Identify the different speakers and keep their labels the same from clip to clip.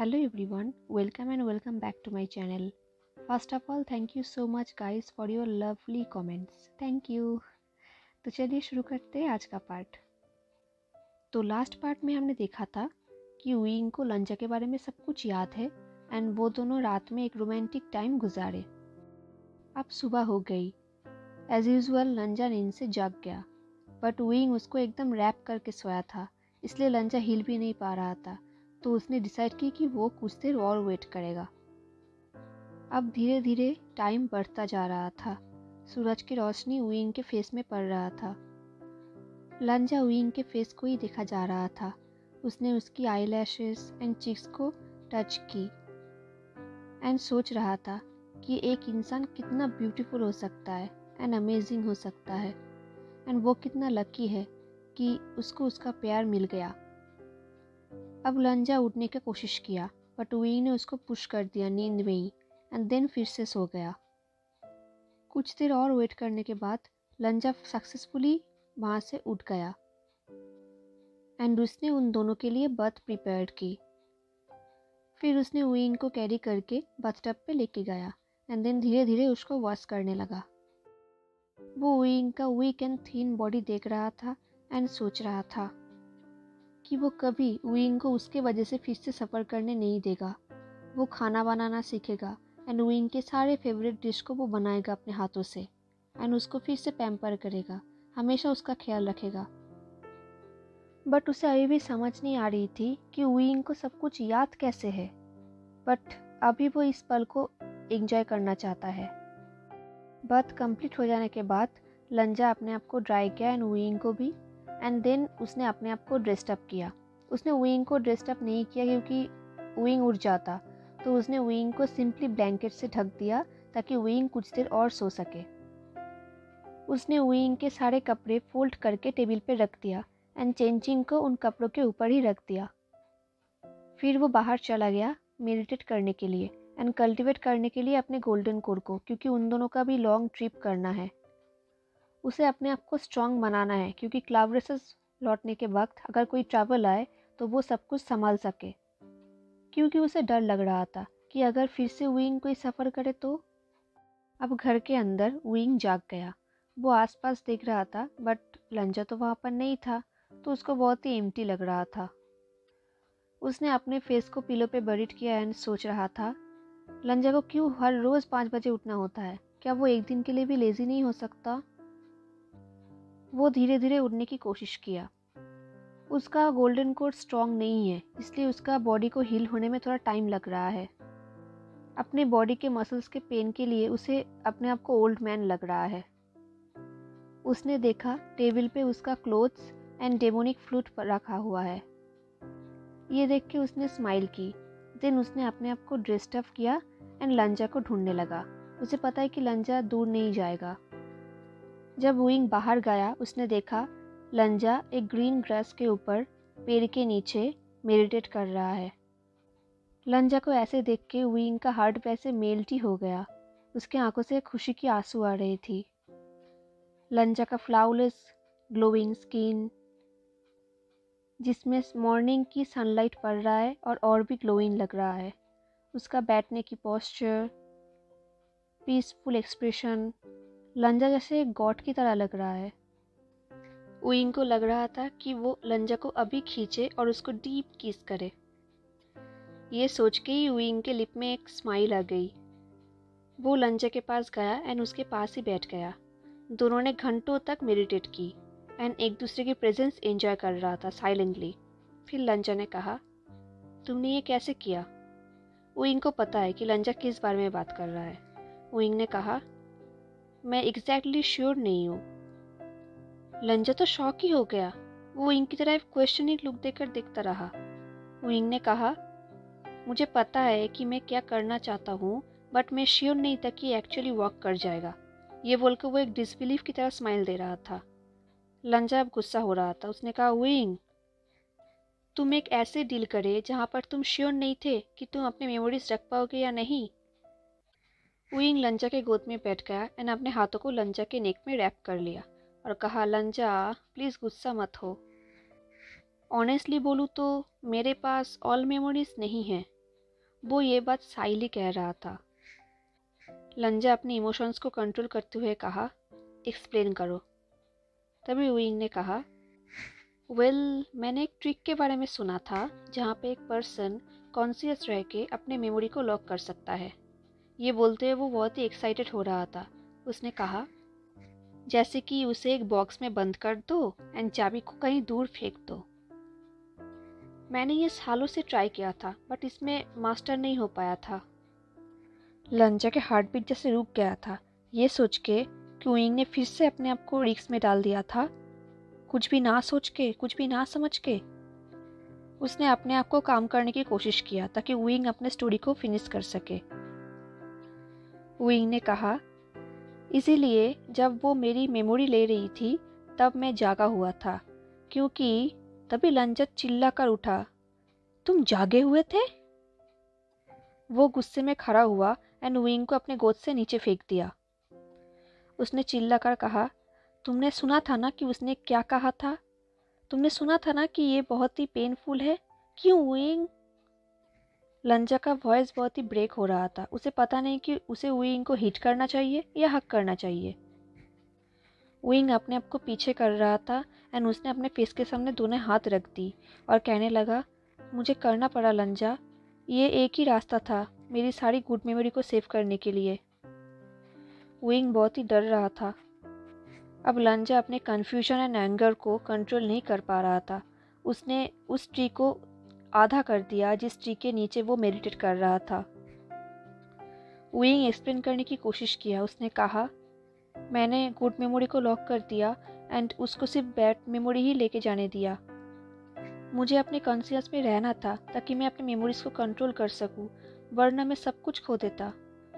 Speaker 1: Hello everyone, welcome and welcome back to my channel. First of all thank you so much guys for your lovely comments. Thank you तो चलिए शुरू करते हैं आज का part तो लास्ट पार्ट में हमने देखा था कि विंग को लंजा के बारे में सब कुछ याद है एंड वो दोनों रात में एक रोमांटिक टाइम गुजारे। अब सुबह हो गई। एज यूजल लंजा नींद से जाग गया। बट विंग उसको एकदम रैप करके सोया था इसलिए लंजा हिल भी नहीं पा रहा था। तो उसने डिसाइड की कि वो कुछ देर और वेट करेगा। अब धीरे धीरे टाइम बढ़ता जा रहा था। सूरज की रोशनी विंग के फेस में पड़ रहा था। लंजा विंग के फेस को ही देखा जा रहा था। उसने उसकी आई लैशेस एंड चिक्स को टच की एंड सोच रहा था कि एक इंसान कितना ब्यूटीफुल हो सकता है एंड अमेजिंग हो सकता है। एंड वो कितना लकी है कि उसको उसका प्यार मिल गया। अब लंजा उठने की कोशिश किया बट वी ने उसको पुश कर दिया नींद में ही एंड देन फिर से सो गया। कुछ देर और वेट करने के बाद, लंजा सक्सेसफुली वहाँ से उठ गया। एंड उसने उन दोनों के लिए बर्थ प्रिपेयर की। फिर उसने विंग को कैरी करके बथटब पे लेके गया एंड देन धीरे धीरे उसको वॉश करने लगा। वो विंग का वीक एंड थीन बॉडी देख रहा था एंड सोच रहा था। कि वो कभी विंग को उसके वजह से फिर से सफ़र करने नहीं देगा। वो खाना बनाना सीखेगा एंड विंग के सारे फेवरेट डिश को वो बनाएगा अपने हाथों से एंड उसको फिर से पैम्पर करेगा। हमेशा उसका ख्याल रखेगा। बट उसे अभी भी समझ नहीं आ रही थी कि विंग को सब कुछ याद कैसे है। बट अभी वो इस पल को एंजॉय करना चाहता है। बर्थ कंप्लीट हो जाने के बाद लंजा अपने आप को ड्राई किया एंड विंग को भी एंड देन उसने अपने आप को ड्रेस्टअप किया। उसने विंग को ड्रेस्टअप नहीं किया क्योंकि विंग उड़ जाता। तो उसने विंग को सिंपली ब्लैंकेट से ढक दिया ताकि विंग कुछ देर और सो सके। उसने विंग के सारे कपड़े फोल्ड करके टेबल पर रख दिया एंड चेंजिंग को उन कपड़ों के ऊपर ही रख दिया। फिर वो बाहर चला गया मेडिटेट करने के लिए एंड कल्टीवेट करने के लिए अपने गोल्डन कोर को क्योंकि उन दोनों का भी लॉन्ग ट्रिप करना है। उसे अपने आप को स्ट्रांग बनाना है, क्योंकि क्लाउड रेसेस लौटने के वक्त अगर कोई ट्रैवल आए तो वो सब कुछ संभाल सके। क्योंकि उसे डर लग रहा था कि अगर फिर से विंग कोई सफ़र करे तो। अब घर के अंदर विंग जाग गया। वो आसपास देख रहा था बट लंजा तो वहाँ पर नहीं था तो उसको बहुत ही एम्प्टी लग रहा था। उसने अपने फेस को पिलो पे बरिट किया एंड सोच रहा था, लंजा को क्यों हर रोज़ पाँच बजे उठना होता है? क्या वो एक दिन के लिए भी लेज़ी नहीं हो सकता? वो धीरे धीरे उड़ने की कोशिश किया। उसका गोल्डन कोट स्ट्रॉन्ग नहीं है, इसलिए उसका बॉडी को हील होने में थोड़ा टाइम लग रहा है। अपने बॉडी के मसल्स के पेन के लिए उसे अपने आप को ओल्ड मैन लग रहा है। उसने देखा, टेबल पे उसका क्लोथ्स एंड डेमोनिक फ्लूट पर रखा हुआ है। ये देख के उसने स्माइल की। देन उसने अपने आप को ड्रेस्टअप किया एंड लंजा को ढूँढने लगा। उसे पता है कि लंजा दूर नहीं जाएगा। जब विंग बाहर गया, उसने देखा, लंजा एक ग्रीन ग्रास के ऊपर पेड़ के नीचे मेडिटेट कर रहा है। लंजा को ऐसे देख के विंग का हार्ट वैसे मेल्ट ही हो गया। उसके आँखों से खुशी की आँसू आ रही थी। लंजा का फ्लाउलेस ग्लोइंग स्किन, जिसमें मॉर्निंग की सनलाइट पड़ रहा है और और भी ग्लोइंग लग रहा है। उसका बैठने की पोस्चर, पीसफुल एक्सप्रेशन लंजा जैसे एक गॉड की तरह लग रहा है। उइंग को लग रहा था कि वो लंजा को अभी खींचे और उसको डीप किस करे। ये सोच के ही उइंग के लिप में एक स्माइल आ गई। वो लंजा के पास गया एंड उसके पास ही बैठ गया। दोनों ने घंटों तक मेडिटेट की एंड एक दूसरे की प्रेजेंस एंजॉय कर रहा था साइलेंटली फिर लंजा ने कहा, तुमने ये कैसे किया? उइंग को पता है कि लंजा किस बारे में बात कर रहा है। उइंग ने कहा मैं एग्जैक्टली exactly श्योर नहीं हूँ। लंजा तो शौक ही हो गया। वो विंग की तरह क्वेश्चनिंग लुक देकर देखता रहा। विंग ने कहा, मुझे पता है कि मैं क्या करना चाहता हूँ बट मैं श्योर नहीं था कि एक्चुअली वर्क कर जाएगा। ये बोलकर वो एक डिसबिलीफ की तरह स्माइल दे रहा था। लंजा अब गुस्सा हो रहा था। उसने कहा विंग तुम एक ऐसे डील करे जहाँ पर तुम श्योर नहीं थे कि तुम अपने मेमोरीज रख पाओगे या नहीं। विंग लंजा के गोद में बैठ गया एंड अपने हाथों को लंजा के नेक में रैप कर लिया और कहा लंजा प्लीज़ गुस्सा मत हो। ऑनेस्टली बोलूँ तो मेरे पास ऑल मेमोरीज नहीं हैं। वो ये बात साइली कह रहा था। लंजा अपने इमोशंस को कंट्रोल करते हुए कहा एक्सप्लेन करो। तभी विंग ने कहा वेल well, मैंने एक ट्रिक के बारे में सुना था जहाँ पे एक पर्सन कॉन्सियस रह के अपने मेमोरी को लॉक कर सकता है। ये बोलते हुए वो बहुत ही एक्साइटेड हो रहा था। उसने कहा, जैसे कि उसे एक बॉक्स में बंद कर दो एंड चाबी को कहीं दूर फेंक दो। मैंने ये सालों से ट्राई किया था बट इसमें मास्टर नहीं हो पाया था। लंजा के हार्ट बीट जैसे रुक गया था। ये सोच के क्यूइंग ने फिर से अपने आप को रिक्स में डाल दिया था। कुछ भी ना सोच के, कुछ भी ना समझ के। उसने अपने आप को काम करने की कोशिश किया ताकि विंग अपने स्टोरी को फिनिश कर सके। विंग ने कहा, इसीलिए जब वो मेरी मेमोरी ले रही थी, तब मैं जागा हुआ था, क्योंकि तभी लंजत चिल्ला कर उठा, तुम जागे हुए थे? वो गुस्से में खड़ा हुआ एंड विंग को अपने गोद से नीचे फेंक दिया। उसने चिल्ला कर कहा, तुमने सुना था ना कि उसने क्या कहा था? तुमने सुना था ना कि ये बहुत ही पेनफुल है? क्यों विंग लंजा का वॉइस बहुत ही ब्रेक हो रहा था। उसे पता नहीं कि उसे विंग को हिट करना चाहिए या हक करना चाहिए। विंग अपने आप को पीछे कर रहा था एंड उसने अपने फेस के सामने दोनों हाथ रख दी और कहने लगा, मुझे करना पड़ा लंजा। ये एक ही रास्ता था मेरी सारी गुड मेमोरी को सेव करने के लिए. विंग बहुत ही डर रहा था। अब लंजा अपने कन्फ्यूज़न एंड एंगर को कंट्रोल नहीं कर पा रहा था। उसने उस ट्री को आधा कर दिया जिस ट्री के नीचे वो मेडिटेट कर रहा था। विंग एक्सप्लेन करने की कोशिश किया। उसने कहा, मैंने गुड मेमोरी को लॉक कर दिया एंड उसको सिर्फ़ बैड मेमोरी ही लेके जाने दिया। मुझे अपने कॉन्सियस में रहना था ताकि मैं अपने मेमोरीज को कंट्रोल कर सकूँ, वरना मैं सब कुछ खो देता।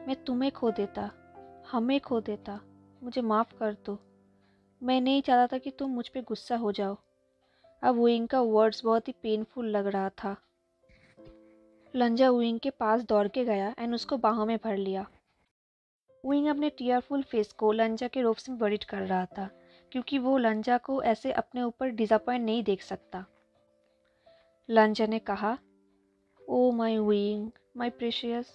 Speaker 1: मैं तुम्हें खो देता, हमें खो देता। मुझे माफ़ कर दो। मैं नहीं चाहता था कि तुम मुझ पर गुस्सा हो जाओ। अब विंग का वर्ड्स बहुत ही पेनफुल लग रहा था। लंजा विंग के पास दौड़ के गया एंड उसको बाहों में भर लिया। विंग अपने टीयरफुल फेस को लंजा के रोप्स में बरिट कर रहा था, क्योंकि वो लंजा को ऐसे अपने ऊपर डिसअपॉइंट नहीं देख सकता। लंजा ने कहा ओ माई विंग माई प्रेशियस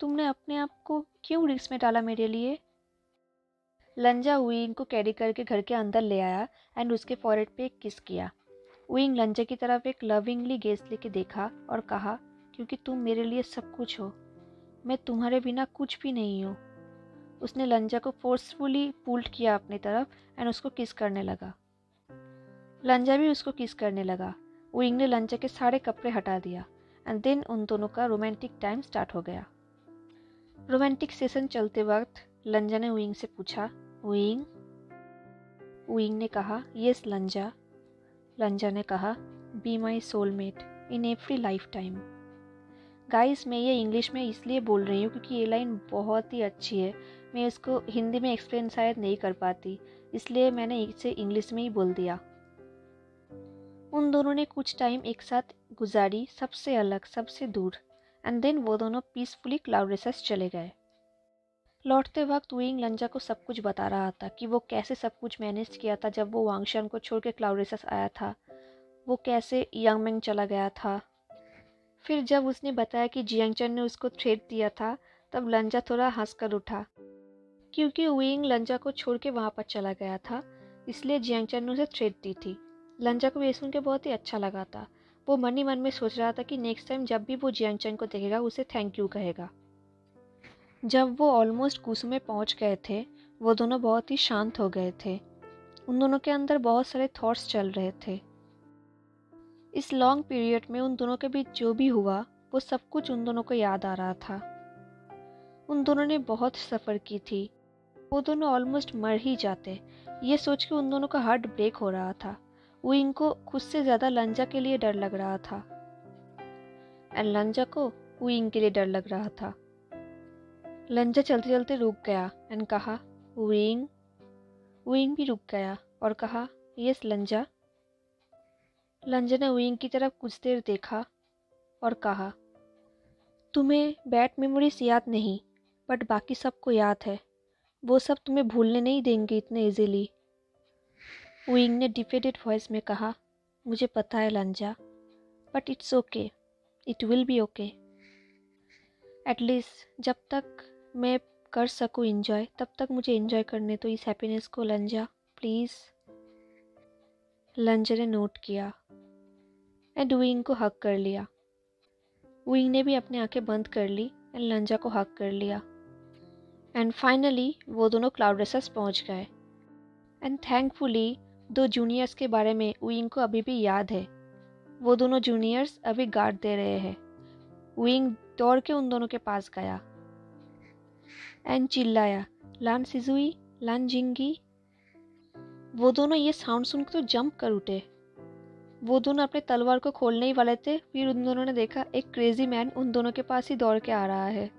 Speaker 1: तुमने अपने आप को क्यों रिस्क में डाला मेरे लिए? लंजा विंग को कैरी करके घर के अंदर ले आया एंड उसके फॉरेड पे किस किया। विंग लंजा की तरफ़ एक लविंगली गेस लेके देखा और कहा, क्योंकि तुम मेरे लिए सब कुछ हो। मैं तुम्हारे बिना कुछ भी नहीं हूँ। उसने लंजा को फोर्सफुली पुल्ट किया अपनी तरफ़ एंड उसको किस करने लगा। लंजा भी उसको किस करने लगा। विंग ने लंजा के सारे कपड़े हटा दिया एंड देन उन दोनों का रोमांटिक टाइम स्टार्ट हो गया। रोमांटिक सेशन चलते वक्त लंजा ने विंग से पूछा विंग विंग ने कहा यस लंजा। लंजा ने कहा be my soulmate in every lifetime guys मैं ये इंग्लिश में इसलिए बोल रही हूँ क्योंकि ये लाइन बहुत ही अच्छी है। मैं इसको हिंदी में एक्सप्लेन शायद नहीं कर पाती, इसलिए मैंने इसे इंग्लिश में ही बोल दिया। उन दोनों ने कुछ टाइम एक साथ गुजारी सबसे अलग, सबसे दूर एंड देन वो दोनों पीसफुली क्लाउड चले गए। लौटते वक्त विंग लंजा को सब कुछ बता रहा था कि वो कैसे सब कुछ मैनेज किया था जब वो वांगशन को छोड़ के क्लाउड रेसस आया था। वो कैसे यंगमेंग चला गया था। फिर जब उसने बताया कि जियांगचन ने उसको थ्रेट दिया था, तब लंजा थोड़ा हंस कर उठा। क्योंकि विंग लंजा को छोड़ के वहाँ पर चला गया था, इसलिए जियांगचन ने उसे थ्रेट दी थी। लंजा को ये सुन के बहुत ही अच्छा लगा था। वो मन ही मन में सोच रहा था कि नेक्स्ट टाइम जब भी वो जियांगचन को देखेगा, उसे थैंक यू कहेगा। जब वो ऑलमोस्ट कुसु में पहुँच गए थे, वो दोनों बहुत ही शांत हो गए थे। उन दोनों के अंदर बहुत सारे थॉट्स चल रहे थे। इस लॉन्ग पीरियड में उन दोनों के बीच जो भी हुआ, वो सब कुछ उन दोनों को याद आ रहा था। उन दोनों ने बहुत सफ़र की थी। वो दोनों ऑलमोस्ट मर ही जाते। ये सोच के उन दोनों का हार्ट ब्रेक हो रहा था। वो इनको खुद से ज़्यादा लंजा के लिए डर लग रहा था। एंड लंजा को विंग के लिए डर लग रहा था। लंजा चलते चलते रुक गया एंड कहा विंग विंग भी रुक गया और कहा, यस लंजा। लंजा ने विंग की तरफ़ कुछ देर देखा और कहा, तुम्हें बैड मेमोरीज याद नहीं, बट बाकी सबको याद है। वो सब तुम्हें भूलने नहीं देंगे इतने इजीली विंग ने डिफेडेड वॉइस में कहा, मुझे पता है Lanja but it's okay it will be okay at least जब तक मैं कर सकूँ इंजॉय तब तक मुझे इंजॉय करने तो इस हैप्पीनेस को, लंजा। प्लीज़ लंजा ने नोट किया। एंड विंग को हक कर लिया। विंग ने भी अपनी आँखें बंद कर ली एंड लंजा को हक कर लिया। एंड फाइनली वो दोनों क्लाउड रेसर्स पहुँच गए। एंड थैंकफुली दो जूनियर्स के बारे में विंग को अभी भी याद है। वो दोनों जूनियर्स अभी गार्ड दे रहे हैं। विंग दौड़ के उन दोनों के पास गया। एंड चिल्लाया, लान सिजुई, लान जिंगी। वो दोनों ये साउंड सुनकर तो जंप कर उठे। वो दोनों अपने तलवार को खोलने ही वाले थे, फिर उन दोनों ने देखा एक क्रेजी मैन उन दोनों के पास ही दौड़ के आ रहा है।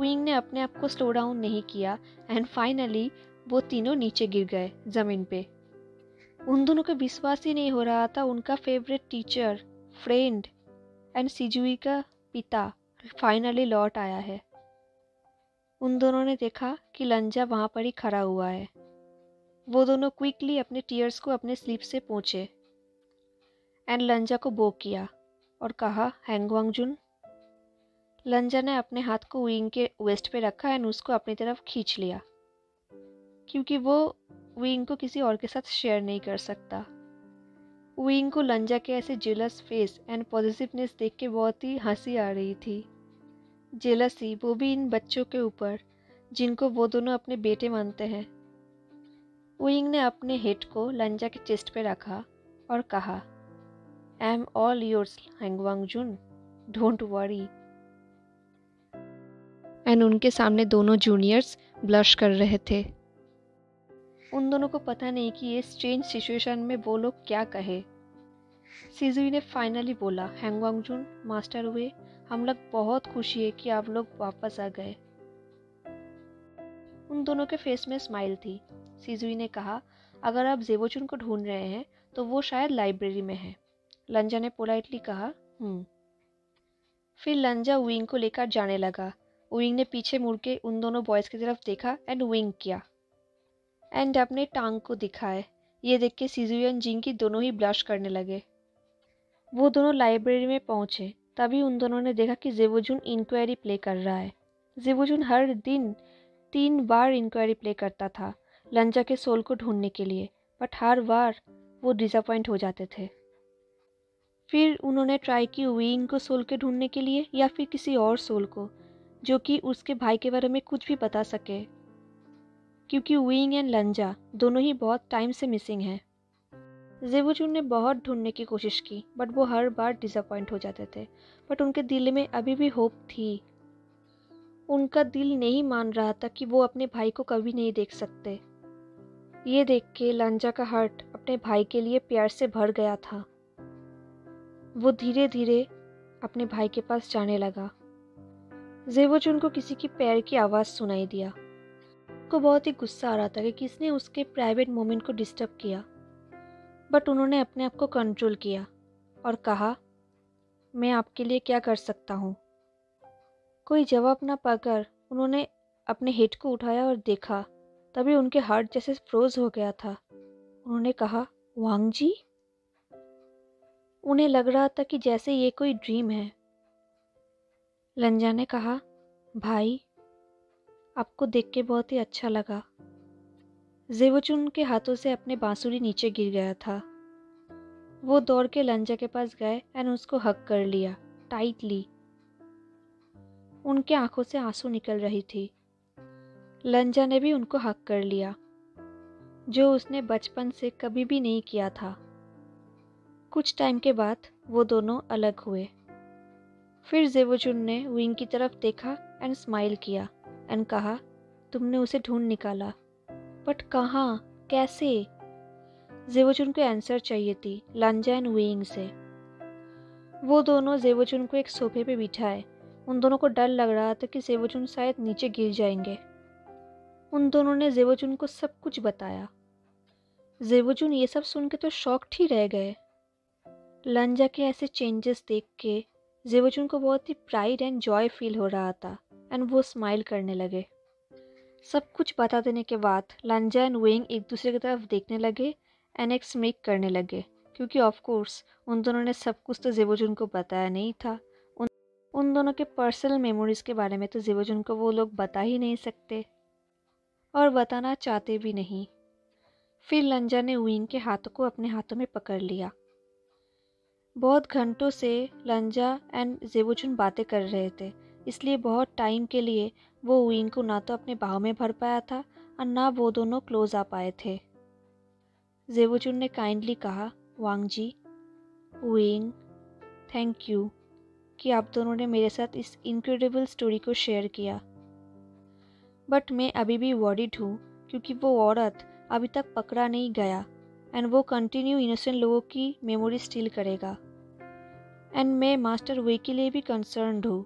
Speaker 1: विंग ने अपने आप को स्लो डाउन नहीं किया एंड फाइनली वो तीनों नीचे गिर गए ज़मीन पे। उन दोनों को विश्वास ही नहीं हो रहा था उनका favourite teacher friend and Sizhui का पिता फाइनली लौट आया है। उन दोनों ने देखा कि लंजा वहाँ पर ही खड़ा हुआ है। वो दोनों क्विकली अपने टीयर्स को अपने स्लीप से पहुँचे एंड लंजा को बो किया और कहा हैंगवांगजुन लंजा ने अपने हाथ को विंग के वेस्ट पे रखा एंड उसको अपनी तरफ़ खींच लिया। क्योंकि वो विंग को किसी और के साथ शेयर नहीं कर सकता। विंग को लंजा के ऐसे जेलस फेस एंड पॉजिटिवनेस देख के बहुत ही हँसी आ रही थी। जेलसी वो भी इन बच्चों के ऊपर, जिनको वो दोनों अपने बेटे मानते हैं। विंग ने अपने हेड को लंजा के चेस्ट पे रखा और कहा आई एम ऑल योर्स हैंगवांग जुन डोंट वरी। एंड उनके सामने दोनों जूनियर्स ब्लश कर रहे थे। उन दोनों को पता नहीं कि ये स्ट्रेंज सिचुएशन में वो लोग क्या कहे। सीजुई ने फाइनली बोला हैंगवांग जुन मास्टर हुए हम लोग बहुत खुशी है कि आप लोग वापस आ गए। उन दोनों के फेस में स्माइल थी। सीजुई ने कहा, अगर आप जेवोचुन को ढूंढ रहे हैं तो वो शायद लाइब्रेरी में है। लंजा ने पोलाइटली कहा हम्म। फिर लंजा विंग को लेकर जाने लगा। विंग ने पीछे मुड़ के उन दोनों बॉयज़ की तरफ़ देखा एंड विंग किया। एंड अपने टांग को दिखाए। ये देख के सीजुयन जिंग की दोनों ही ब्लश करने लगे। वो दोनों लाइब्रेरी में पहुँचे। तभी उन दोनों ने देखा कि जेवोजुन इंक्वायरी प्ले कर रहा है। जेवोजुन हर दिन तीन बार इंक्वायरी प्ले करता था, लंजा के सोल को ढूँढने के लिए बट हर बार वो डिसअपॉइंट हो जाते थे। फिर उन्होंने ट्राई की विंग को सोल के ढूँढने के लिए या फिर किसी और सोल को, जो कि उसके भाई के बारे में कुछ भी बता सके। क्योंकि विंग एंड लंजा दोनों ही बहुत टाइम से मिसिंग हैं। जेवुचुन ने बहुत ढूँढने की कोशिश की बट वो हर बार डिसअपॉइंट हो जाते थे। बट उनके दिल में अभी भी होप थी। उनका दिल नहीं मान रहा था कि वो अपने भाई को कभी नहीं देख सकते। ये देख के लांजा का हार्ट अपने भाई के लिए प्यार से भर गया था। वो धीरे धीरे अपने भाई के पास जाने लगा। जेवोचुन को किसी की पैर की आवाज़ सुनाई दिया। को बहुत ही गुस्सा आ रहा था कि किसने उसके प्राइवेट मोमेंट को डिस्टर्ब किया। बट उन्होंने अपने आप को कंट्रोल किया और कहा, मैं आपके लिए क्या कर सकता हूँ? कोई जवाब ना पाकर उन्होंने अपने हेड को उठाया और देखा, तभी उनके हार्ट जैसे फ्रोज हो गया था। उन्होंने कहा, वांग जी? उन्हें लग रहा था कि जैसे ये कोई ड्रीम है। लंजा ने कहा, भाई, आपको देख के बहुत ही अच्छा लगा। जेवचुन के हाथों से अपने बांसुरी नीचे गिर गया था। वो दौड़ के लंजा के पास गए एंड उसको हक कर लिया, टाइटली। उनके आँखों से आँसू निकल रही थी। लंजा ने भी उनको हक कर लिया, जो उसने बचपन से कभी भी नहीं किया था। कुछ टाइम के बाद वो दोनों अलग हुए। फिर जेवोचुन ने विंग की तरफ़ देखा एंड स्माइल किया एंड कहा, तुमने उसे ढूंढ निकाला। बट कहाँ? कैसे? जेवोचुन को आंसर चाहिए थी लांजा एंड विंग से। वो दोनों जेवोचुन को एक सोफे पे बिठाए उन दोनों को डर लग रहा था कि जेवोचुन शायद नीचे गिर जाएँगे। उन दोनों ने जेवोचुन को सब कुछ बताया। जेवोचुन, ये सब सुन के तो शॉक्ड ही रह गए। लंजा के ऐसे चेंजेस देख के जेवोचुन को बहुत ही प्राइड एंड जॉय फील हो रहा था एंड वो स्माइल करने लगे। सब कुछ बता देने के बाद लंजा एंड विंग एक दूसरे की तरफ़ देखने लगे एंड एक स्मिक करने लगे, क्योंकि ऑफ़ कोर्स उन दोनों ने सब कुछ तो जेबोजुन को बताया नहीं था। उन उन दोनों के पर्सनल मेमोरीज़ के बारे में तो जिवोजुन को वो लोग बता ही नहीं सकते, और बताना चाहते भी नहीं। फिर लंजा ने विंग के हाथों को अपने हाथों में पकड़ लिया। बहुत घंटों से लंजा एंड जेबुचुन बातें कर रहे थे, इसलिए बहुत टाइम के लिए वो विंग को ना तो अपने बाहों में भर पाया था और ना वो दोनों क्लोज आ पाए थे। जेवोचुन ने काइंडली कहा, वांग जी विंग थैंक यू कि आप दोनों ने मेरे साथ इस इनक्रेडिबल स्टोरी को शेयर किया। बट मैं अभी भी वॉरिड हूँ क्योंकि वो औरत अभी तक पकड़ा नहीं गया एंड वो कंटिन्यू इनोसेंट लोगों की मेमोरी स्टील करेगा। एंड मैं मास्टर वे के लिए भी कंसर्नड हूँ।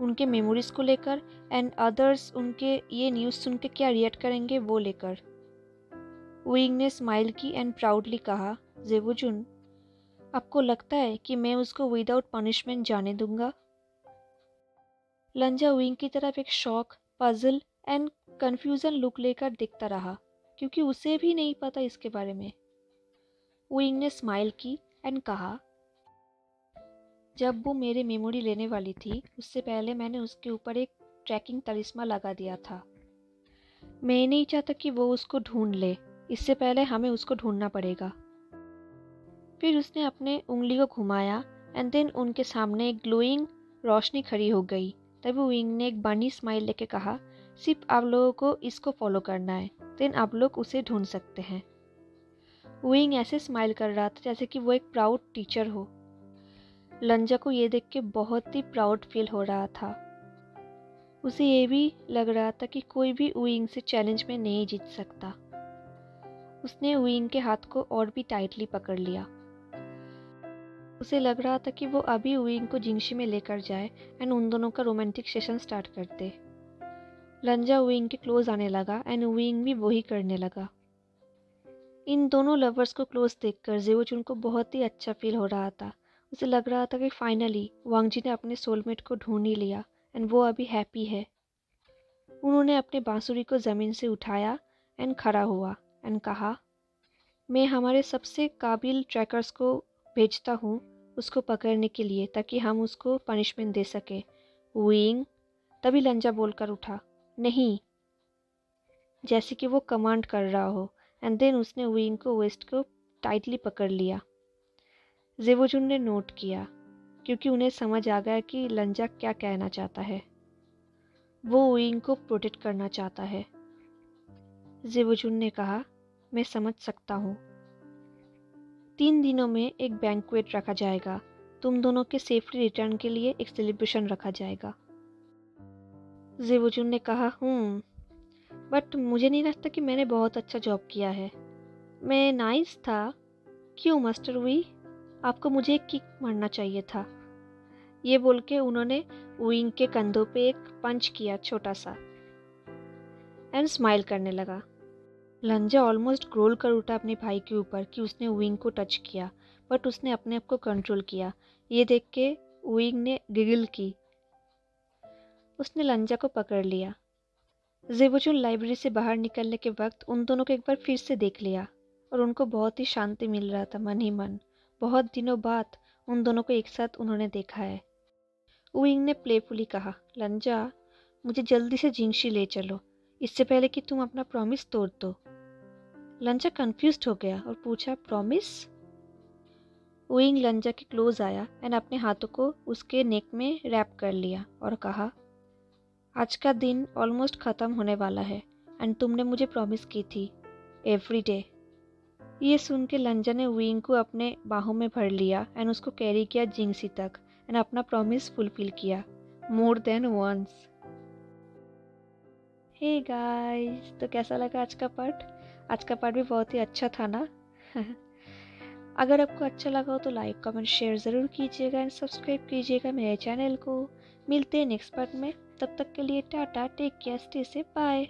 Speaker 1: उनके मेमोरीज को लेकर एंड अदर्स उनके ये न्यूज़ सुन के क्या रिएक्ट करेंगे वो लेकर। विंग ने स्माइल की एंड प्राउडली कहा, जेबुजुन, आपको लगता है कि मैं उसको विदाउट पनिशमेंट जाने दूँगा? लंजा विंग की तरफ़ एक shock puzzle and confusion look लेकर दिखता रहा, क्योंकि उसे भी नहीं पता इसके बारे में। विंग ने स्माइल की एंड कहा जब वो मेरे मेमोरी लेने वाली थी, उससे पहले मैंने उसके ऊपर एक ट्रैकिंग तरिश्मा लगा दिया था। मैं नहीं चाहता कि वो उसको ढूंढ ले। इससे पहले हमें उसको ढूंढना पड़ेगा। फिर उसने अपने उंगली को घुमाया एंड देन उनके सामने एक ग्लोइंग रोशनी खड़ी हो गई। तभी विंग ने एक बनी स्माइल लेके कहा, सिर्फ़ आप लोगों को इसको फॉलो करना है। देन आप लोग उसे ढूंढ सकते हैं। विंग ऐसे स्माइल कर रहा था जैसे कि वो एक प्राउड टीचर हो। लंजा को ये देख के बहुत ही प्राउड फील हो रहा था। उसे ये भी लग रहा था कि कोई भी विंग से चैलेंज में नहीं जीत सकता। उसने विंग के हाथ को और भी टाइटली पकड़ लिया। उसे लग रहा था कि वो अभी उइंग को जिंगशी में लेकर जाए एंड उन दोनों का रोमांटिक सेशन स्टार्ट कर दे। लंजा विंग के क्लोज आने लगा एंड विंग भी वही करने लगा। इन दोनों लवर्स को क्लोज देखकर जेवोचुन को बहुत ही अच्छा फील हो रहा था। उसे लग रहा था कि फाइनली वांगजी ने अपने सोलमेट को ढूंढ ही लिया एंड वो अभी हैप्पी है। उन्होंने अपने बांसुरी को ज़मीन से उठाया एंड खड़ा हुआ एंड कहा, मैं हमारे सबसे काबिल ट्रैकर्स को भेजता हूँ उसको पकड़ने के लिए ताकि हम उसको पनिशमेंट दे सकें। विंग तभी लंजा बोलकर उठा। नहीं। जैसे कि वो कमांड कर रहा हो एंड देन उसने विंग को वेस्ट को टाइटली पकड़ लिया। जेवोजुन ने नोट किया, क्योंकि उन्हें समझ आ गया कि लंजा क्या कहना चाहता है। वो उइंग को प्रोटेक्ट करना चाहता है। जेवोजुन ने कहा, मैं समझ सकता हूँ। तीन दिनों में एक बैंकवेट रखा जाएगा। तुम दोनों के सेफ्टी रिटर्न के लिए एक सेलिब्रेशन रखा जाएगा। जेवोजुन ने कहा हूँ बट मुझे नहीं लगता कि मैंने बहुत अच्छा जॉब किया है। मैं नाइस था। क्यों, मास्टर हुई आपको मुझे एक किक मारना चाहिए था। ये बोल के उन्होंने विंग के कंधों पे एक पंच किया छोटा सा एंड स्माइल करने लगा। लंजा ऑलमोस्ट ग्रोल कर उठा अपने भाई के ऊपर कि उसने विंग को टच किया बट उसने अपने आप को कंट्रोल किया। ये देख के विंग ने गिगिल की। उसने लंजा को पकड़ लिया। जेबुचुन लाइब्रेरी से बाहर निकलने के वक्त उन दोनों को एक बार फिर से देख लिया और उनको बहुत ही शांति मिल रहा था, मन ही मन। बहुत दिनों बाद उन दोनों को एक साथ उन्होंने देखा है। विंग ने प्लेफुली कहा, लंजा, मुझे जल्दी से जिंगशी ले चलो। इससे पहले कि तुम अपना प्रॉमिस तोड़ दो। लंजा कंफ्यूज हो गया और पूछा प्रॉमिस विंग लंजा के क्लोज आया एंड अपने हाथों को उसके नेक में रैप कर लिया और कहा, आज का दिन ऑलमोस्ट ख़त्म होने वाला है एंड तुमने मुझे प्रॉमिस की थी। एवरी डे ये सुन के लंजा ने विंग को अपने बाहों में भर लिया एंड उसको कैरी किया जिंगसी तक एंड अपना प्रॉमिस फुलफिल किया। More than once hey guys तो कैसा लगा आज का पार्ट आज का पार्ट भी बहुत ही अच्छा था ना? अगर आपको अच्छा लगा हो तो लाइक कमेंट शेयर ज़रूर कीजिएगा एंड सब्सक्राइब कीजिएगा मेरे चैनल को। मिलते हैं नेक्स्ट पार्ट में। तब तक के लिए tata take care stay safe bye